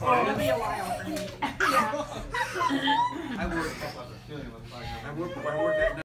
Oh, it'll be a while for me. I work, I work, I work at